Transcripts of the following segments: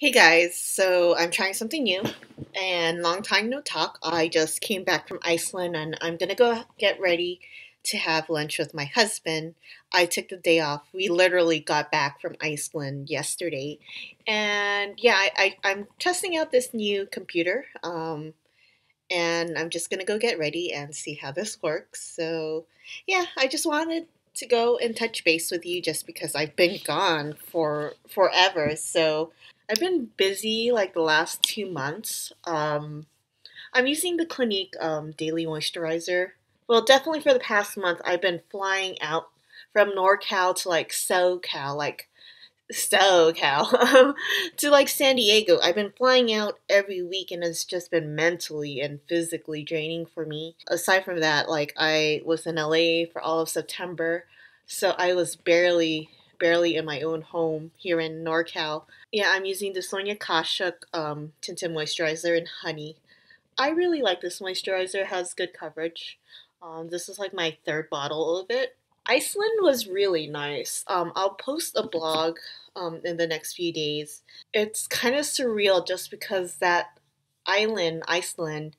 Hey guys, so I'm trying something new and long time no talk. I just came back from Iceland and I'm gonna go get ready to have lunch with my husband. I took the day off. We literally got back from Iceland yesterday. And yeah, I, I, I'm testing out this new computer. Um, and I'm just gonna go get ready and see how this works. So yeah, I just wanted to go and touch base with you just because I've been gone for forever. So I've been busy like the last two months. Um, I'm using the Clinique um, Daily Moisturizer. Well, definitely for the past month, I've been flying out from NorCal to like SoCal, like SoCal, to like San Diego. I've been flying out every week and it's just been mentally and physically draining for me. Aside from that, like I was in LA for all of September, so I was barely barely in my own home here in NorCal. Yeah, I'm using the Sonia Kashuk um, Tinted Moisturizer in Honey. I really like this moisturizer, has good coverage. Um, this is like my third bottle of it. Iceland was really nice. Um, I'll post a blog um, in the next few days. It's kind of surreal just because that island, Iceland,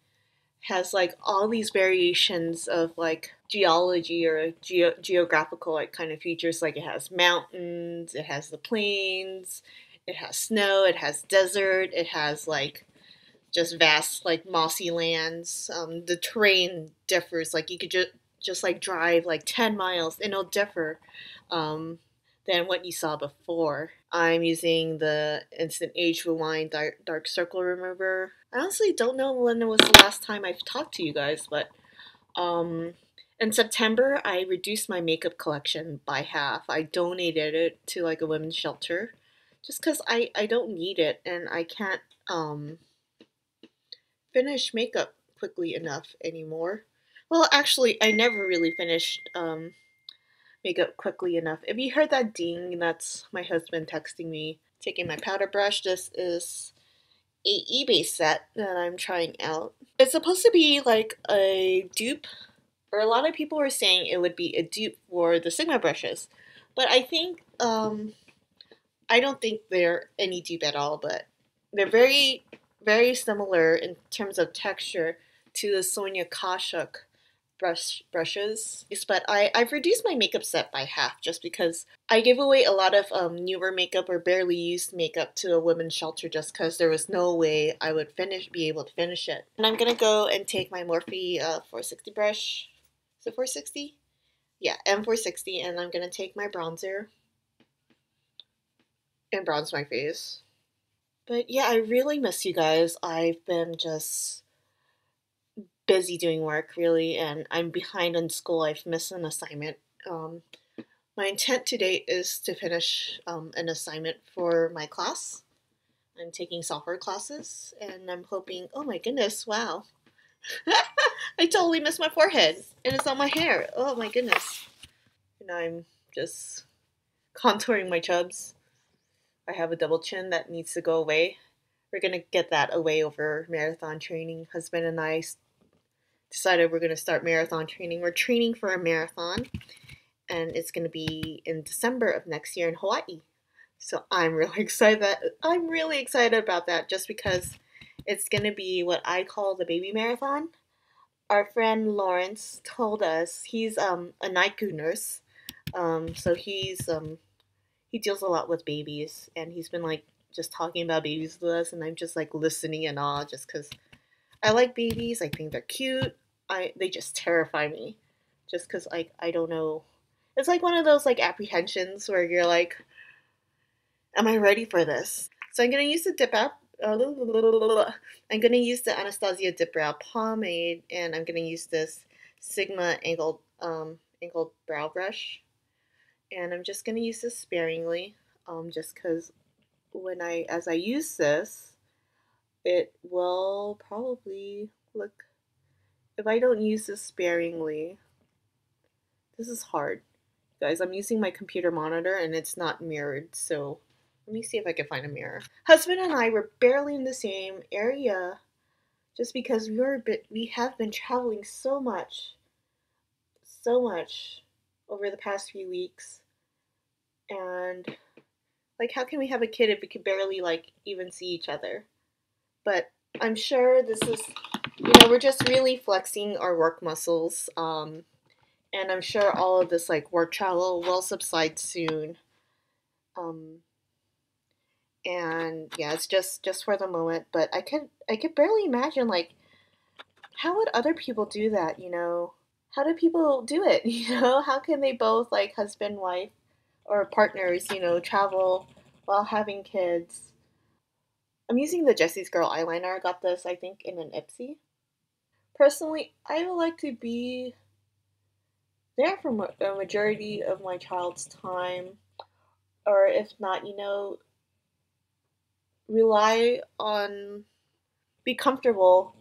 has like all these variations of like geology or geo- geographical like kind of features. Like it has mountains it has the plains it has snow it has desert it has like just vast like mossy lands. Um, the terrain differs. Like you could just just like drive like 10 miles and it'll differ um, than what you saw before. I'm using the Instant Age Rewind Dark, Dark Circle Remover. I honestly don't know when it was the last time I've talked to you guys, but um, in September I reduced my makeup collection by half. I donated it to like a women's shelter just because I, I don't need it and I can't um, finish makeup quickly enough anymore. Well, actually, I never really finished um, makeup quickly enough. If you heard that ding, that's my husband texting me. Taking my powder brush. This is a eBay set that I'm trying out. It's supposed to be like a dupe, or a lot of people are saying it would be a dupe for the Sigma brushes. But I think, um, I don't think they're any dupe at all, but they're very, very similar in terms of texture to the Sonia Kashuk brush brushes. But I, I've reduced my makeup set by half just because I give away a lot of um, newer makeup or barely used makeup to a women's shelter just because there was no way I would finish be able to finish it. And I'm gonna go and take my Morphe uh, 460 brush. Is it 460? Yeah, M460, and I'm gonna take my bronzer and bronze my face. But yeah, I really miss you guys. I've been just busy doing work really, and I'm behind in school. I've missed an assignment. Um, my intent today is to finish um, an assignment for my class. I'm taking software classes, and I'm hoping. Oh my goodness! Wow, I totally missed my forehead, and it's on my hair. Oh my goodness! And I'm just contouring my chubs. I have a double chin that needs to go away. We're gonna get that away over marathon training. Husband and I decided we're going to start marathon training. We're training for a marathon, and it's going to be in December of next year in Hawaii. So I'm really excited. That, I'm really excited about that, just because it's going to be what I call the baby marathon. Our friend Lawrence told us he's um, a NICU nurse, um, so he's um, he deals a lot with babies, and he's been like just talking about babies with us, and I'm just like listening and all just because I like babies. I think they're cute. I they just terrify me, just because like I don't know. It's like one of those like apprehensions where you're like, "Am I ready for this?" So I'm gonna use the dip out. I'm gonna use the Anastasia Dip Brow Pomade, and I'm gonna use this Sigma angled um, angled brow brush, and I'm just gonna use this sparingly, um, just because when I as I use this, it will probably look if I don't use this sparingly, this is hard. Guys, I'm using my computer monitor and it's not mirrored, so let me see if I can find a mirror. Husband and I were barely in the same area just because we were bit we have been traveling so much so much over the past few weeks and Like, how can we have a kid if we could barely, like, even see each other? But I'm sure this is, you know, we're just really flexing our work muscles. Um, and I'm sure all of this, like, work travel will subside soon. Um, and yeah, it's just just for the moment. But I could I could barely imagine like how would other people do that? You know, how do people do it? You know, how can they both like husband wife or partners? You know, travel while having kids. I'm using the Jesse's Girl eyeliner. I got this I think in an Ipsy. Personally, I would like to be there for a majority of my child's time or if not, you know, rely on, be comfortable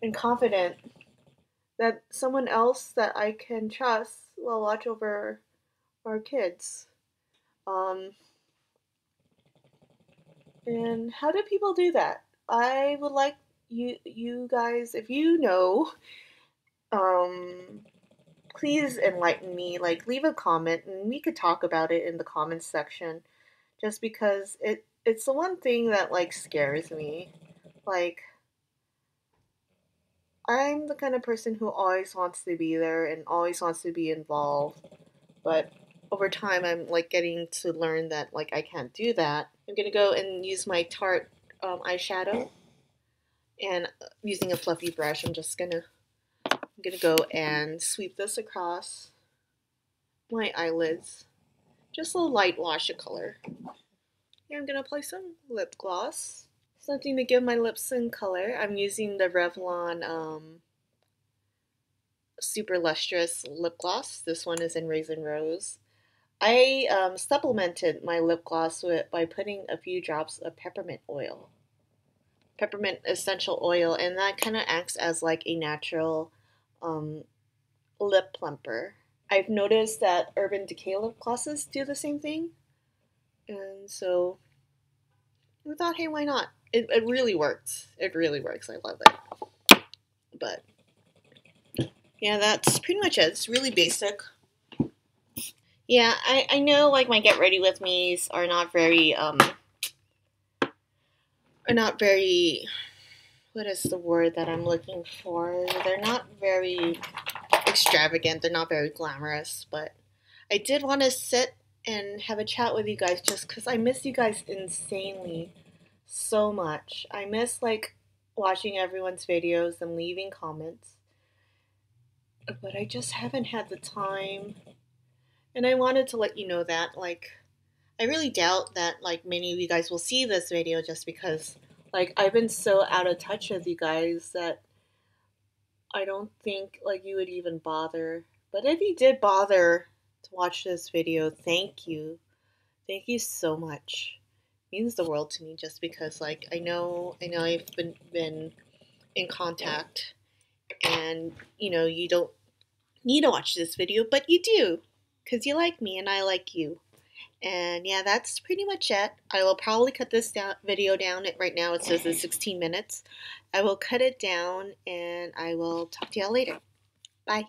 and confident that someone else that I can trust will watch over our kids. Um, and how do people do that? I would like you you guys if you know um please enlighten me like leave a comment and we could talk about it in the comments section just because it it's the one thing that like scares me. Like I'm the kind of person who always wants to be there and always wants to be involved. But over time I'm like getting to learn that like I can't do that. I'm gonna go and use my Tarte um, eyeshadow and uh, using a fluffy brush I'm just gonna I'm gonna go and sweep this across my eyelids. Just a light wash of color. Here I'm to apply some lip gloss. Something to give my lips some color. I'm using the Revlon um, Super Lustrous Lip Gloss. This one is in Raisin Rose. I um, supplemented my lip gloss with, by putting a few drops of peppermint oil. Peppermint essential oil, and that kind of acts as like a natural um, lip plumper. I've noticed that Urban Decay lip glosses do the same thing. And so we thought, hey, why not? It, it really works. It really works. I love it. But yeah, that's pretty much it. It's really basic. Yeah, I, I know like my get ready with me's are not very um are not very what is the word that I'm looking for? They're not very extravagant, they're not very glamorous, but I did want to sit and have a chat with you guys just because I miss you guys insanely so much. I miss like watching everyone's videos and leaving comments. But I just haven't had the time. And I wanted to let you know that like I really doubt that like many of you guys will see this video just because like I've been so out of touch with you guys that I don't think like you would even bother. But if you did bother to watch this video, thank you. Thank you so much. It means the world to me just because like I know I know I've been been in contact and you know you don't need to watch this video, but you do because you like me and I like you. And yeah, that's pretty much it. I will probably cut this down, video down. Right now it says it's 16 minutes. I will cut it down and I will talk to y'all later. Bye.